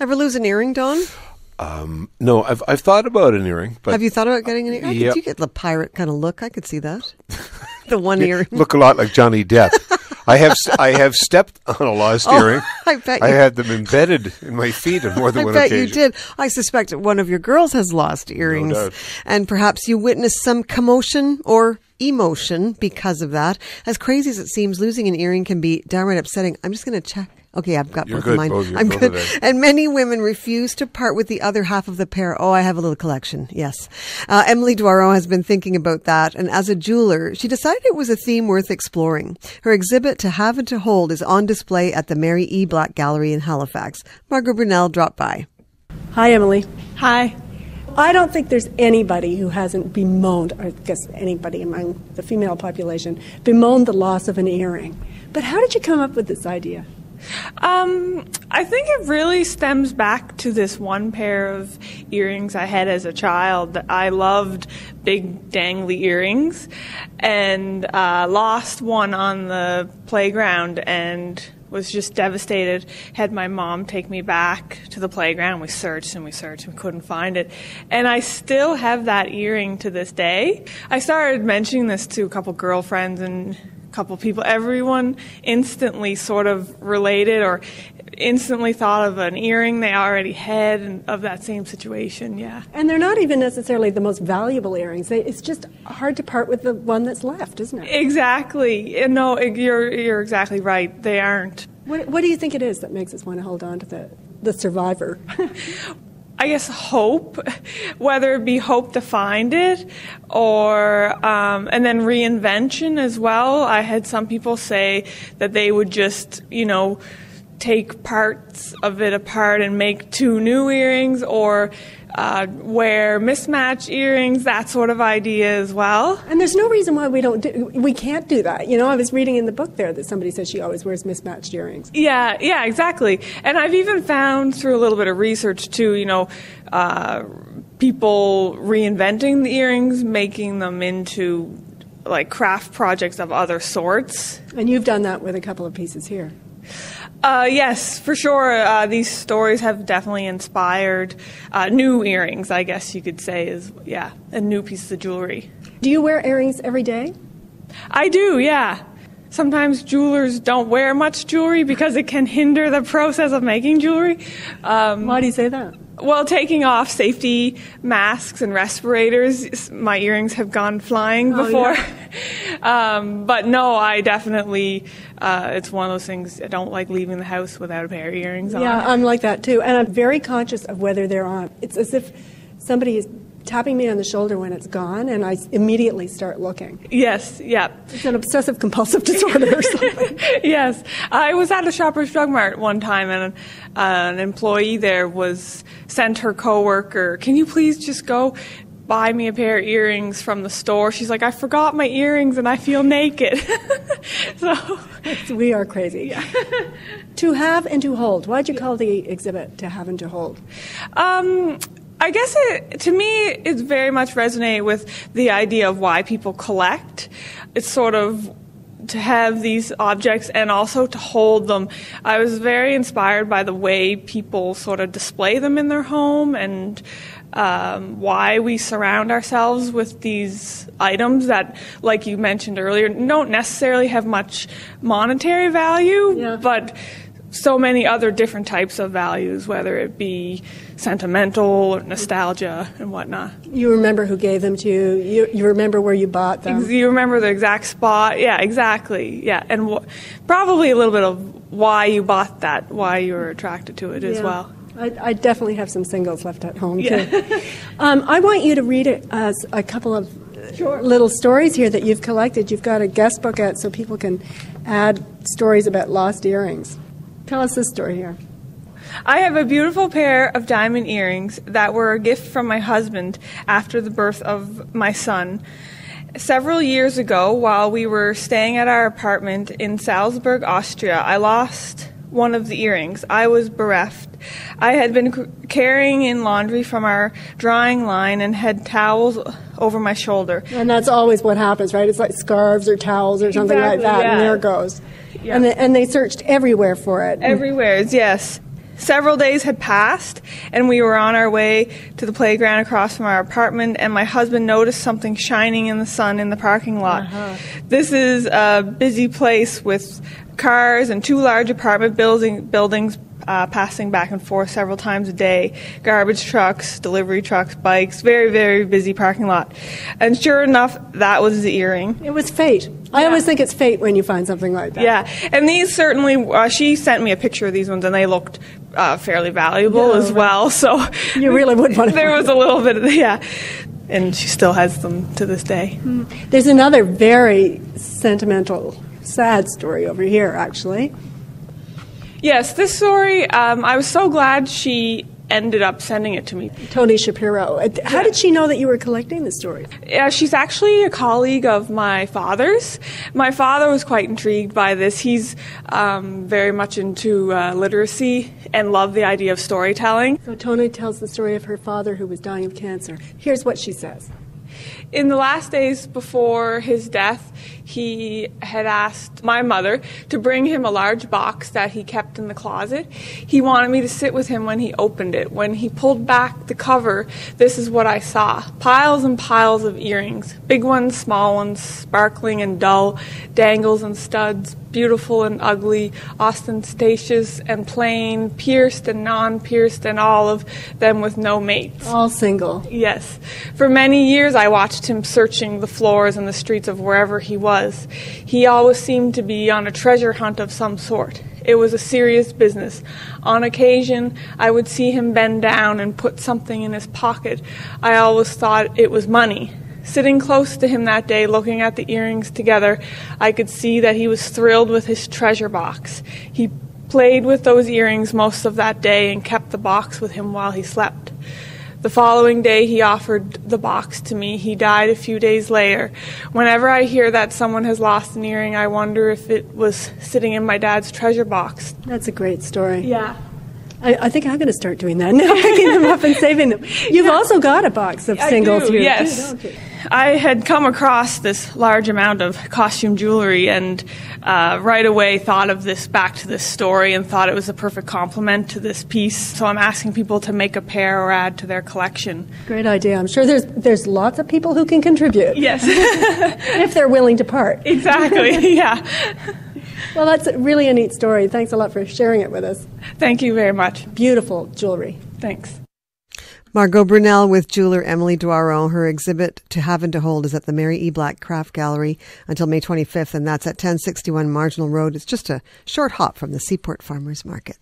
Ever lose an earring, Don? Um, no, I've I've thought about an earring, but Have you thought about getting an earring? Yeah. You get the pirate kind of look. I could see that. the one earring. look a lot like Johnny Depp. I have I have stepped on a lost Oh, earring. I bet you. I had them embedded in my feet on more than I one bet occasion. you did. I suspect one of your girls has lost earrings. doubt. and perhaps you witnessed some commotion or emotion because of that. As crazy as it seems, losing an earring can be downright upsetting. I'm just going to check. Okay, I've got You're both good, of mine. both- you're I'm good. of. And many women refuse to part with the other half of the pair. Oh, I have a little collection. Yes. Uh, Emily Doiron has been thinking about that. And as a jeweler, she decided it was a theme worth exploring. Her exhibit to have and to hold is on display at the Mary E. Black Gallery in Halifax. Margot Brunelle dropped by. Hi, Emily. Hi. I don't think there's anybody who hasn't bemoaned, or I guess anybody among the female population, bemoaned the loss of an earring. But how did you come up with this idea? Um, I think it really stems back to this one pair of earrings I had as a child. I loved big dangly earrings and uh, lost one on the playground and was just devastated. Had my mom take me back to the playground. We searched and we searched and we couldn't find it. And I still have that earring to this day. I started mentioning this to a couple girlfriends and a couple people, everyone instantly sort of related or instantly thought of an earring they already had and of that same situation. Yeah. And they're not even necessarily the most valuable earrings. They, it's just hard to part with the one that's left, isn't it? Exactly. No, you're you're exactly right. They aren't. What, what do you think it is that makes us want to hold on to the, the survivor? I guess hope, whether it be hope to find it or, um, and then reinvention as well. I had some people say that they would just, you know, take parts of it apart and make two new earrings or uh, wear mismatched earrings, that sort of idea as well. and there's no reason why we don't do, we can't do that. You know, I was reading in the book there that somebody says she always wears mismatched earrings. Yeah, yeah, exactly. And I've even found through a little bit of research too, you know, uh, people reinventing the earrings, making them into like craft projects of other sorts. And you've done that with a couple of pieces here. Uh, yes, for sure. Uh, these stories have definitely inspired uh, new earrings, I guess you could say, is yeah, and new pieces of jewelry. Do you wear earrings every day? I do, yeah. Sometimes jewelers don't wear much jewelry because it can hinder the process of making jewelry. Um, Why do you say that? Well, taking off safety masks and respirators, my earrings have gone flying Oh, before. um, but no, I definitely, uh, it's one of those things, I don't like leaving the house without a pair of earrings on. Yeah, I'm like that too. And I'm very conscious of whether they're on. It's as if somebody is tapping me on the shoulder when it's gone, and I immediately start looking. Yes, yeah. It's an obsessive compulsive disorder or something. yes, I was at a Shoppers Drug Mart one time, and uh, an employee there was sent her coworker, "Can you please just go buy me a pair of earrings from the store?" She's like, "I forgot my earrings, and I feel naked." so, we are crazy. Yeah. to have and to hold. Why'd you call the exhibit to have and to hold? um, I guess it, to me, it very much resonate with the idea of why people collect. It's sort of to have these objects and also to hold them. I was very inspired by the way people sort of display them in their home and um, why we surround ourselves with these items that, like you mentioned earlier, don't necessarily have much monetary value, Yeah. but so many other different types of values, whether it be sentimental or nostalgia and whatnot. You remember who gave them to you. You, you remember where you bought them. You remember the exact spot? Yeah, exactly. Yeah, and wh- probably a little bit of why you bought that, why you were attracted to it as well. I, I definitely have some singles left at home Yeah. too. um, I want you to read it as a couple of little stories here that you've collected. You've got a guest book out so people can add stories about lost earrings. Tell us this story here. I have a beautiful pair of diamond earrings that were a gift from my husband after the birth of my son. Several years ago, while we were staying at our apartment in Salzburg, Austria, I lost one of the earrings. I was bereft. I had been c- carrying in laundry from our drying line and had towels over my shoulder. And that's always what happens, right? It's like scarves or towels or something like Exactly, that, and there it goes. And, they, and they searched everywhere for it. Everywhere, yes. Several days had passed, and we were on our way to the playground across from our apartment, and my husband noticed something shining in the sun in the parking lot. Uh-huh. This is a busy place with cars and two large apartment building, buildings uh, passing back and forth several times a day. Garbage trucks, delivery trucks, bikes, very, very busy parking lot. And sure enough, that was the earring. It was fate. I always think it's fate when you find something like that. Yeah, and these certainly, uh, she sent me a picture of these ones, and they looked uh, fairly valuable Yeah, as well. So You really would want to there was a little bit of yeah, and she still has them to this day. There's another very sentimental, sad story over here, actually. Yes, this story. Um, I was so glad she ended up sending it to me. Tony Shapiro. Uh, How did she know that you were collecting the story? Yeah, she's actually a colleague of my father's. My father was quite intrigued by this. He's um, very much into uh, literacy and loved the idea of storytelling. So Tony tells the story of her father who was dying of cancer. Here's what she says. In the last days before his death, he had asked my mother to bring him a large box that he kept in the closet. He wanted me to sit with him when he opened it. When he pulled back the cover, this is what I saw piles and piles of earrings big ones, small ones, sparkling and dull, dangles and studs, beautiful and ugly, ostentatious and plain, pierced and non pierced, and all of them with no mates. All single. Yes. For many years, I watched him searching the floors and the streets of wherever he was. He always seemed to be on a treasure hunt of some sort. It was a serious business. On occasion, I would see him bend down and put something in his pocket. I always thought it was money. Sitting close to him that day, looking at the earrings together, I could see that he was thrilled with his treasure box. He played with those earrings most of that day and kept the box with him while he slept. The following day, he offered the box to me. He died a few days later. Whenever I hear that someone has lost an earring, I wonder if it was sitting in my dad's treasure box. That's a great story. Yeah. I, I think I'm going to start doing that now, picking them up and saving them. You've also got a box of singles do, here, yes. too? I had come across this large amount of costume jewelry and uh, right away thought of this back to this story and thought it was a perfect complement to this piece. So I'm asking people to make a pair or add to their collection. Great idea. I'm sure there's there's lots of people who can contribute Yes, if they're willing to part. exactly. Yeah. Well, that's really a neat story. Thanks a lot for sharing it with us. Thank you very much. Beautiful jewelry. Thanks. Margot Brunelle with jeweler Emily Doiron. Her exhibit to have and to hold is at the Mary E. Black Craft Gallery until May 25th, and that's at 1061 Marginal Road. It's just a short hop from the Seaport Farmers Market.